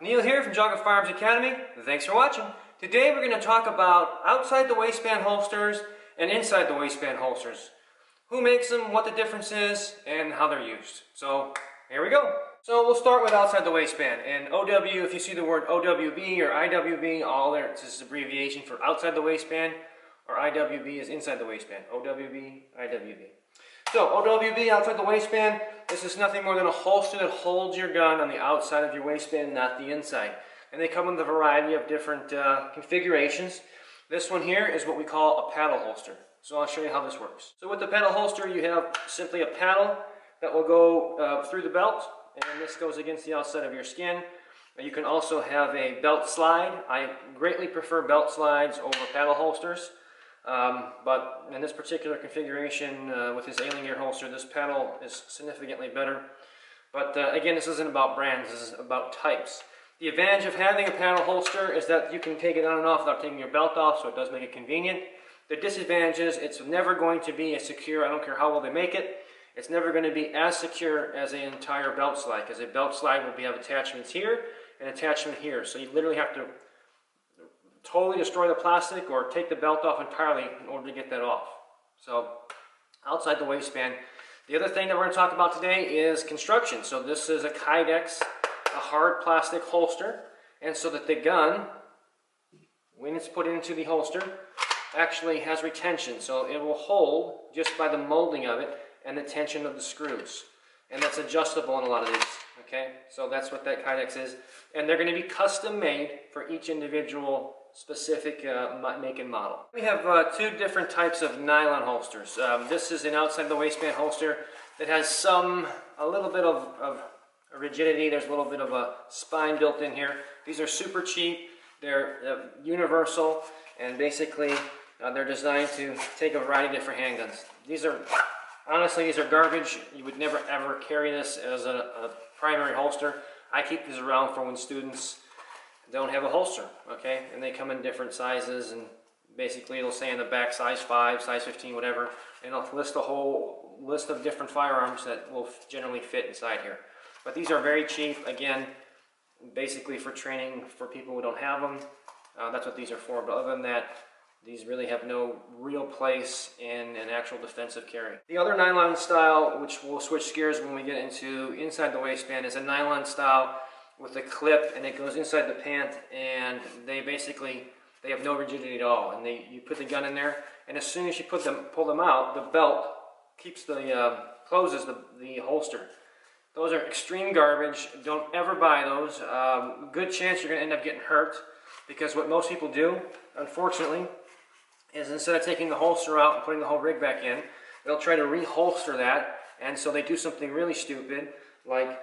Neil here from Geauga Firearms Academy. Thanks for watching. Today we're going to talk about outside the waistband holsters and inside the waistband holsters. Who makes them, what the difference is, and how they're used. So here we go. So we'll start with outside the waistband. And OW, if you see the word OWB or IWB, all there, it's just abbreviation for outside the waistband, or IWB is inside the waistband. OWB, IWB. So OWB outside the waistband, this is nothing more than a holster that holds your gun on the outside of your waistband, not the inside. And they come in a variety of different uh, configurations. This one here is what we call a paddle holster. So I'll show you how this works. So with the paddle holster, you have simply a paddle that will go uh, through the belt, and this goes against the outside of your skin. You can also have a belt slide. I greatly prefer belt slides over paddle holsters. Um, but in this particular configuration uh, with this Alien Gear holster, this paddle is significantly better. But uh, again, this isn't about brands, this is about types. The advantage of having a paddle holster is that you can take it on and off without taking your belt off, so it does make it convenient. The disadvantage is it's never going to be as secure, I don't care how well they make it, it's never going to be as secure as an entire belt slide, because a belt slide will be, have attachments here and attachment here. So you literally have to totally destroy the plastic or take the belt off entirely in order to get that off. So outside the waistband. The other thing that we're going to talk about today is construction. So this is a Kydex, a hard plastic holster. And so that the gun, when it's put into the holster, actually has retention. So it will hold just by the molding of it and the tension of the screws. And that's adjustable in a lot of these. Okay, so that's what that Kydex is. And they're going to be custom made for each individual specific uh, make and model. We have uh, two different types of nylon holsters. Um, this is an outside the waistband holster that has some, a little bit of, of rigidity. There's a little bit of a spine built in here. These are super cheap. They're uh, universal and basically uh, they're designed to take a variety of different handguns. These are, honestly, these are garbage. You would never ever carry this as a, a primary holster. I keep these around for when students don't have a holster, okay? And they come in different sizes and basically it'll say on the back size 5, size 15, whatever, and it'll list a whole list of different firearms that will generally fit inside here. But these are very cheap, again, basically for training for people who don't have them. Uh, that's what these are for, but other than that, these really have no real place in an actual defensive carry. The other nylon style, which we'll switch gears when we get into inside the waistband, is a nylon style with a clip and it goes inside the pant and they basically they have no rigidity at all. And they you put the gun in there and as soon as you put them pull them out the belt keeps the uh, closes the, the holster. Those are extreme garbage. Don't ever buy those. Um, good chance you're going to end up getting hurt because what most people do unfortunately is instead of taking the holster out and putting the whole rig back in they'll try to reholster that and so they do something really stupid like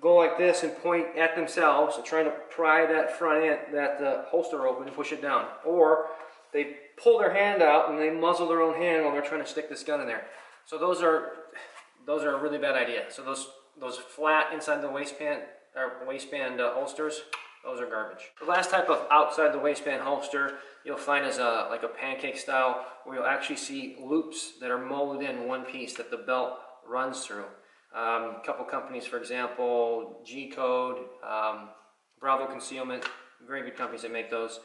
go like this and point at themselves, trying to pry that front end, that uh, holster open and push it down. Or they pull their hand out and they muzzle their own hand while they're trying to stick this gun in there. So those are those are a really bad idea. So those those flat inside the waistband or waistband uh, holsters, those are garbage. The last type of outside the waistband holster you'll find is a like a pancake style where you'll actually see loops that are molded in one piece that the belt runs through. Um, a couple companies, for example, G Code, um, Bravo Concealment, very good companies that make those.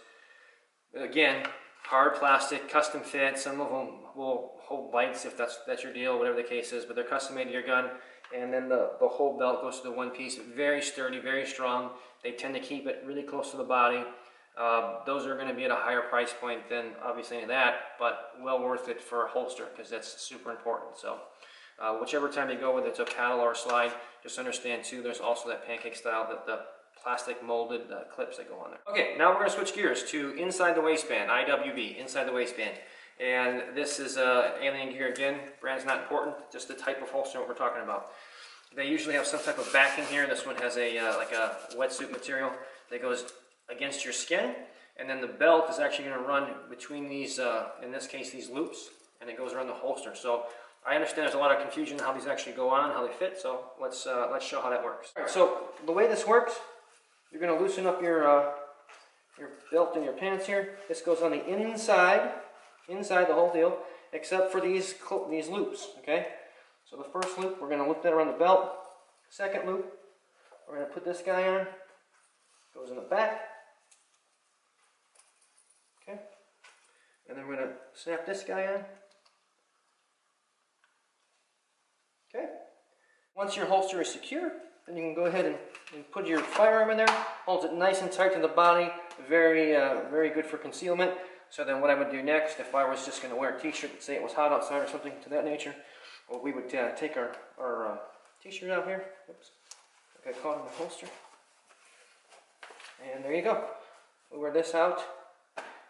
Again, hard plastic, custom fit. Some of them will hold bites if that's that's your deal, whatever the case is. But they're custom made to your gun, and then the the whole belt goes to the one piece. Very sturdy, very strong. They tend to keep it really close to the body. Uh, those are going to be at a higher price point than obviously that, but well worth it for a holster because that's super important. So. Uh, whichever time you go, whether it's a paddle or a slide, just understand too, there's also that pancake style, that the plastic molded uh, clips that go on there. Okay, now we're to switch gears to inside the waistband, IWB, inside the waistband. And this is uh, Alien Gear again, brand's not important, just the type of holster we're talking about. They usually have some type of backing here. This one has a uh, like a wetsuit material that goes against your skin. And then the belt is actually going to run between these, uh, in this case, these loops, and it goes around the holster. So I understand there's a lot of confusion how these actually go on, how they fit, so let's, uh, let's show how that works. All right, so the way this works, you're going to loosen up your, uh, your belt and your pants here. This goes on the inside, inside the whole deal, except for these, these loops, okay? So the first loop, we're going to loop that around the belt. Second loop, we're going to put this guy on. goes in the back. Okay. And then we're going to snap this guy on. Okay. Once your holster is secure, then you can go ahead and, and put your firearm in there. Holds it nice and tight to the body. Very, uh, very good for concealment. So then what I would do next, if I was just going to wear a t-shirt, and say it was hot outside or something to that nature, well, we would uh, take our, our uh, t-shirt out here. Oops. I got caught in the holster. And there you go. We wear this out.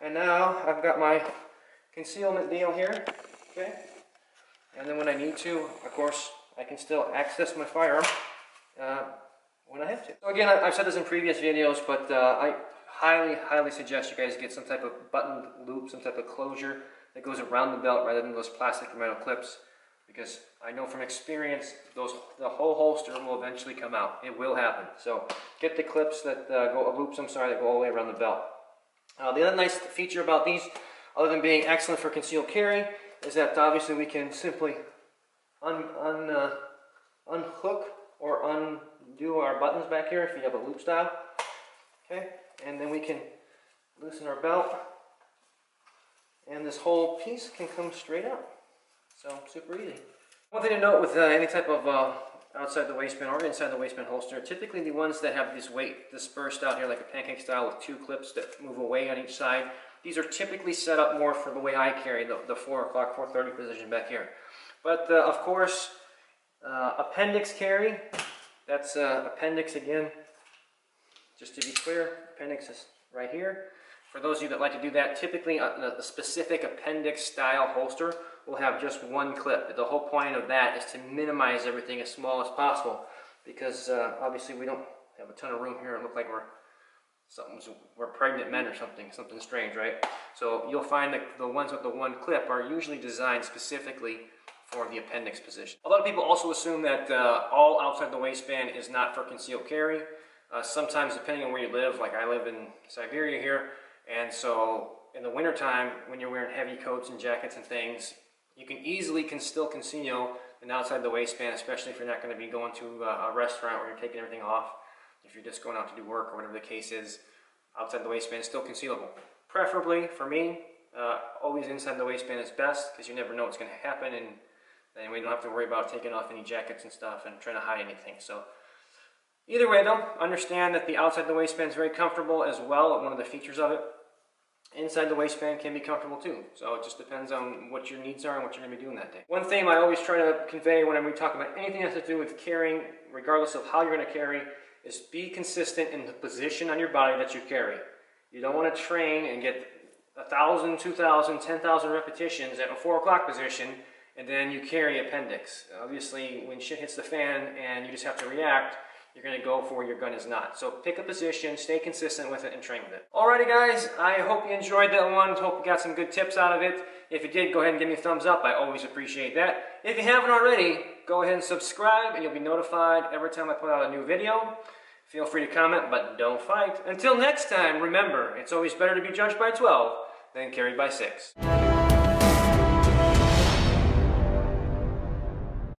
And now I've got my concealment deal here. Okay. And then when I need to, of course, I can still access my firearm uh, when I have to. So again, I've said this in previous videos, but uh, I highly, highly suggest you guys get some type of button loop, some type of closure that goes around the belt rather than those plastic metal clips. Because I know from experience, those the whole holster will eventually come out. It will happen. So get the clips that uh, go loops. I'm sorry, that go all the way around the belt. Uh, the other nice feature about these, other than being excellent for concealed carry, is that obviously we can simply un, un, uh, unhook or undo our buttons back here if you have a loop style. Okay, and then we can loosen our belt and this whole piece can come straight out. So super easy. One thing to note with uh, any type of uh, outside the waistband or inside the waistband holster, typically the ones that have this weight dispersed out here like a pancake style with two clips that move away on each side, these are typically set up more for the way I carry the, the 4 o'clock, 4.30 position back here. But uh, of course, uh, appendix carry, that's uh, appendix again, just to be clear, appendix is right here. For those of you that like to do that, typically a, uh, a specific appendix style holster will have just one clip. The whole point of that is to minimize everything as small as possible because uh, obviously we don't have a ton of room here. It look like we're something's, we're pregnant men or something, something strange, right? So you'll find that the ones with the one clip are usually designed specifically for the appendix position. A lot of people also assume that uh, all outside the waistband is not for concealed carry. Uh, sometimes, depending on where you live, like I live in Siberia here, and so in the wintertime, when you're wearing heavy coats and jackets and things, you can easily can still conceal an outside the waistband, especially if you're not going to be going to uh, a restaurant where you're taking everything off. If you're just going out to do work or whatever the case is, outside the waistband is still concealable. Preferably, for me, uh, always inside the waistband is best because you never know what's going to happen and then we don't have to worry about taking off any jackets and stuff and trying to hide anything. So either way though, understand that the outside the waistband is very comfortable as well, one of the features of it. Inside the waistband can be comfortable too. So it just depends on what your needs are and what you're going to be doing that day. One thing I always try to convey when we talk about anything that has to do with carrying, regardless of how you're going to carry, is be consistent in the position on your body that you carry. You don't want to train and get a thousand, two thousand, ten thousand repetitions at a four o'clock position, and then you carry appendix. Obviously, when shit hits the fan and you just have to react, you're to go for your gun is not. So pick a position, stay consistent with it, and train with it. Alrighty guys, I hope you enjoyed that one. Hope you got some good tips out of it. If you did, go ahead and give me a thumbs up. I always appreciate that. If you haven't already, go ahead and subscribe and you'll be notified every time I put out a new video. Feel free to comment, but don't fight. Until next time, remember, it's always better to be judged by 12 than carried by 6.